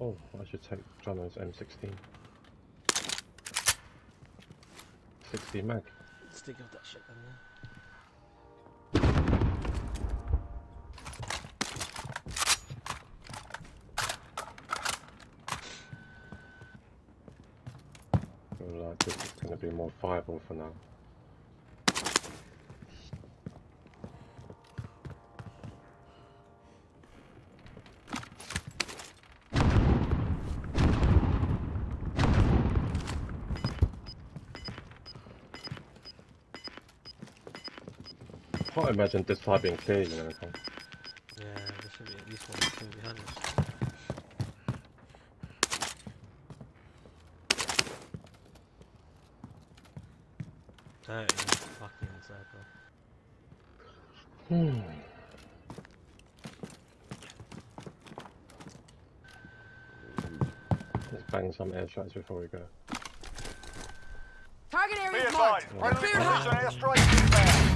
Oh, I should take Jono's M16. 60 mag. Stick of that shit then, yeah. feel like this is going to be more viable for now. I can't imagine this side being clear, you know. so- Yeah, there should be at least one thing behind us. Dirty fucking circle. Hmm. Let's bang some airstrikes before we go. Target area advised, marked. friendly Cleared precision hot. airstrike inbound.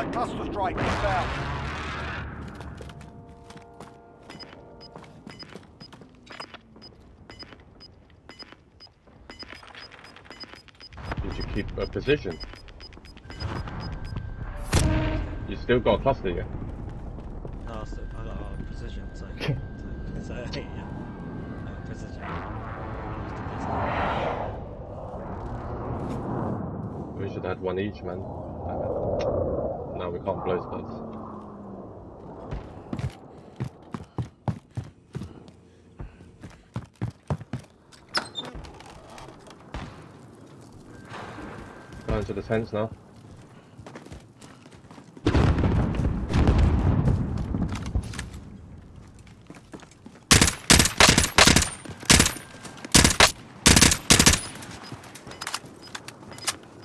Allied cluster strike inbound. Did you keep a position? You still got a cluster, yeah? No, so I got a precision, so. so, so yeah. Uh, precision. We should have had one each, man. Now we can't blow. Going to the tents now.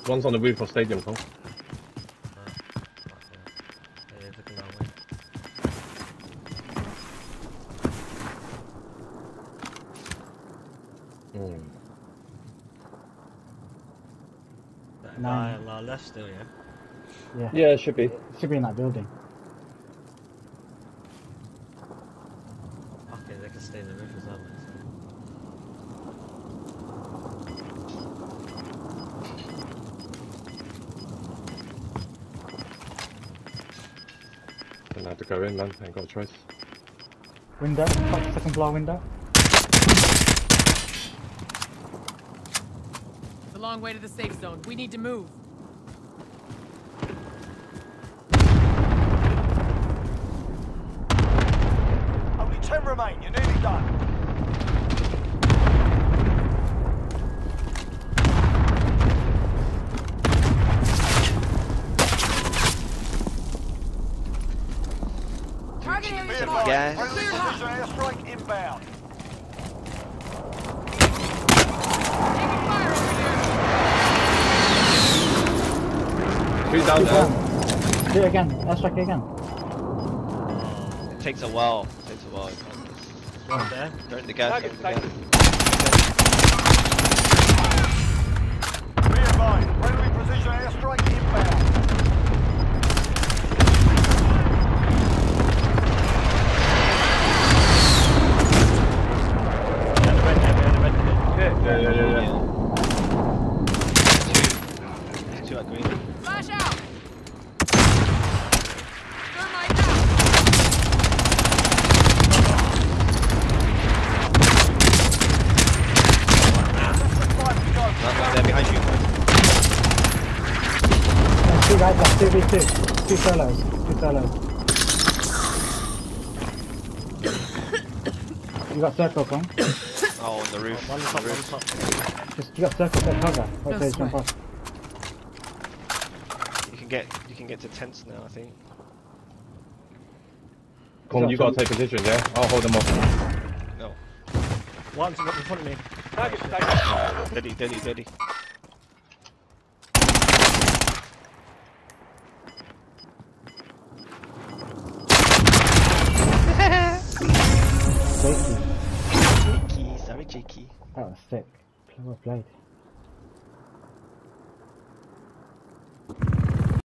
One's on the roof of stadium, Tom. Uh, Hmm. Nine. guy left still, yeah? Yeah. Yeah, it should be. Should be in that building. Okay, they can stay in the roof as well, man. So. Gonna have to go in, man. Ain't got a choice. Window. Second floor window. It's a long way to the safe zone. We need to move. Only 10 remain, you're nearly done. Target Be area advised, marked. Yeah. friendly Cleared precision hot. airstrike inbound. Taking fire over here. Two down there. Do it again. Airstrike it again. It takes a while. It takes a while. One there. Burn the gas. burn the gas. Be advised, friendly precision airstrike inbound. Yeah, the red there, the red there. Yeah, yeah, yeah, yeah. Two. Two at green. Flash out. Thermite out. Time to go. One, one there behind you. There's two guys left. Two v two. Two solos. Two solos. You got circle, Kong. Oh, on the roof. One on top, the one roof. top. Just you got circle. Get cover. Wait No you jump off. You can get you can get to tents now. I think. Come, you gotta take position, yeah? I'll hold them off. No. One's in front of me. Steady, steady, steady. Safety. Cheeky, sorry, cheeky. That was sick. Well played.